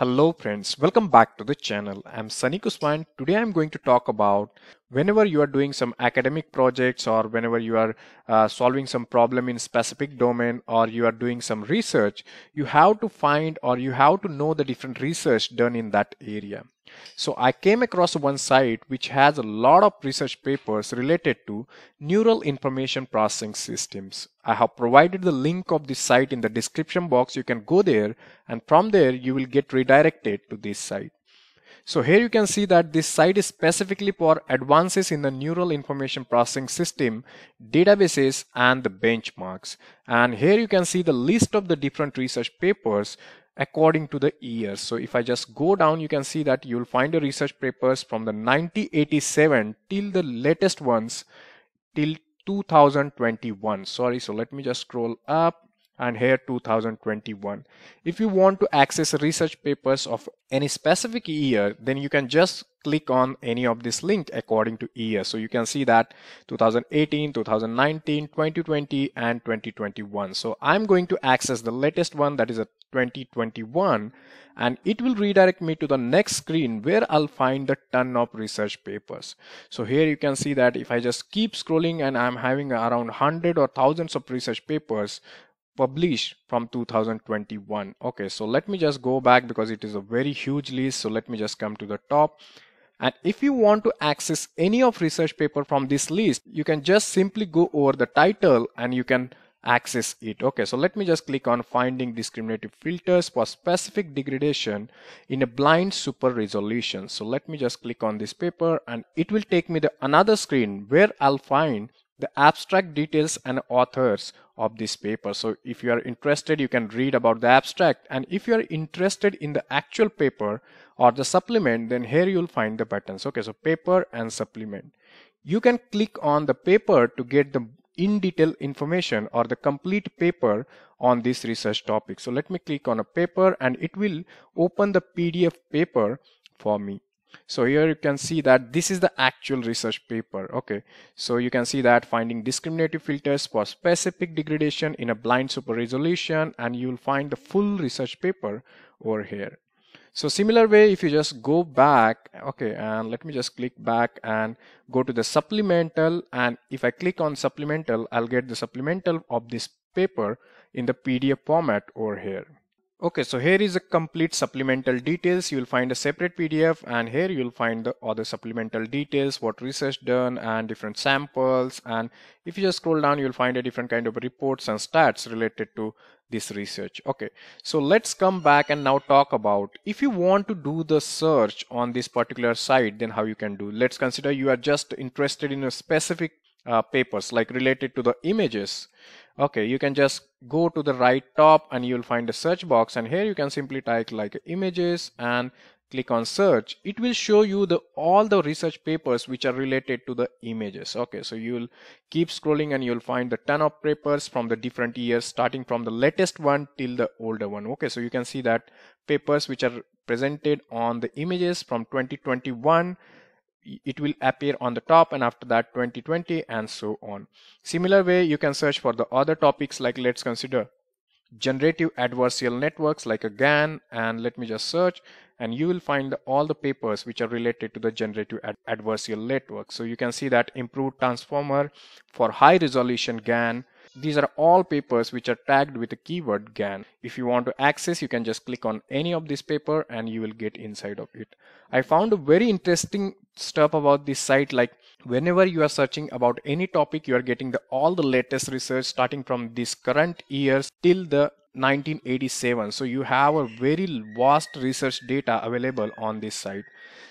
Hello friends, welcome back to the channel. I'm Sunny Kusawa. Today I'm going to talk about whenever you are doing some academic projects or whenever you are uh, solving some problem in specific domain or you are doing some research, you have to find or you have to know the different research done in that area. So I came across one site which has a lot of research papers related to neural information processing systems. I have provided the link of this site in the description box. You can go there and from there you will get redirected to this site. So here you can see that this site is specifically for advances in the neural information processing system, databases and the benchmarks. And here you can see the list of the different research papers according to the years. So if I just go down, you can see that you'll find the research papers from the 1987 till the latest ones till 2021. Sorry, so let me just scroll up and here 2021. If you want to access research papers of any specific year, then you can just click on any of this link according to year. So you can see that 2018, 2019, 2020 and 2021. So I'm going to access the latest one that is a 2021 and it will redirect me to the next screen where I'll find the ton of research papers. So here you can see that if I just keep scrolling and I'm having around 100 or thousands of research papers published from 2021 okay so let me just go back because it is a very huge list. So let me just come to the top. And if you want to access any of research paper from this list you can just simply go over the title and you can access it. Okay so let me just click on finding discriminative filters for specific degradation in a blind super resolution. So let me just click on this paper and it will take me to another screen where I'll find the abstract details and authors of this paper. So if you are interested, you can read about the abstract. And if you are interested in the actual paper or the supplement, then here you'll find the buttons. Okay, so paper and supplement. You can click on the paper to get the in detail information or the complete paper on this research topic. So let me click on a paper and it will open the PDF paper for me. So here you can see that this is the actual research paper. Okay, so you can see that finding discriminative filters for specific degradation in a blind super resolution and you'll find the full research paper over here. So similar way, if you just go back, okay, and let me just click back and go to the supplemental. And if I click on supplemental, I'll get the supplemental of this paper in the PDF format over here. Okay, so here is a complete supplemental details. You will find a separate PDF and here you will find the other supplemental details, what research done and different samples. And if you just scroll down, you'll find a different kind of reports and stats related to this research. Okay, so let's come back and now talk about if you want to do the search on this particular site, then how you can do. Let's consider you are just interested in a specific uh, papers like related to the images. Okay you can just go to the right top and you'll find a search box and here you can simply type like images and click on search. It will show you the all the research papers which are related to the images. Okay so you'll keep scrolling and you'll find the ton of papers from the different years starting from the latest one till the older one. Okay so you can see that papers which are presented on the images from 2021 it will appear on the top and after that 2020 and so on. Similar way you can search for the other topics like let's consider generative adversarial networks like a GAN and let me just search and you will find all the papers which are related to the generative ad adversarial network. So you can see that improved transformer for high resolution GAN these are all papers which are tagged with the keyword GAN. If you want to access, you can just click on any of this paper and you will get inside of it. I found a very interesting stuff about this site like whenever you are searching about any topic, you are getting the, all the latest research starting from this current years till the 1987 so you have a very vast research data available on this site.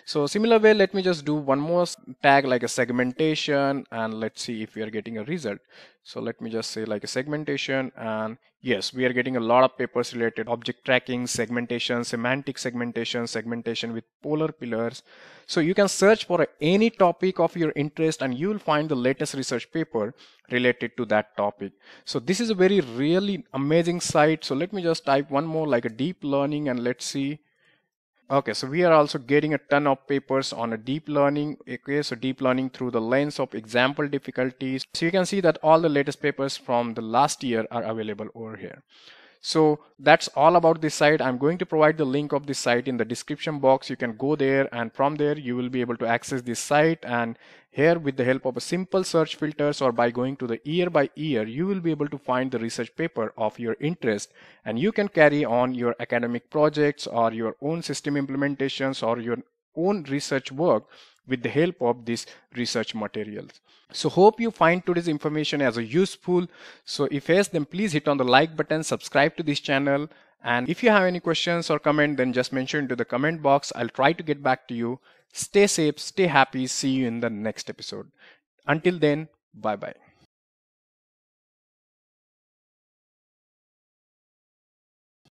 So similar way let me just do one more tag like a segmentation and let's see if we are getting a result. So let me just say like a segmentation and yes we are getting a lot of papers related object tracking segmentation semantic segmentation segmentation with polar pillars. So you can search for any topic of your interest and you will find the latest research paper related to that topic so this is a very really amazing site so let me just type one more like a deep learning and let's see Okay, so we are also getting a ton of papers on a deep learning, okay, so deep learning through the lens of example difficulties. So you can see that all the latest papers from the last year are available over here. So that's all about this site. I'm going to provide the link of this site in the description box. You can go there and from there you will be able to access this site and here with the help of a simple search filters or by going to the year by year, you will be able to find the research paper of your interest and you can carry on your academic projects or your own system implementations or your own research work with the help of these research materials. So hope you find today's information as a useful. So if yes, then please hit on the like button, subscribe to this channel. And if you have any questions or comment, then just mention to the comment box. I'll try to get back to you. Stay safe, stay happy. See you in the next episode. Until then, bye bye.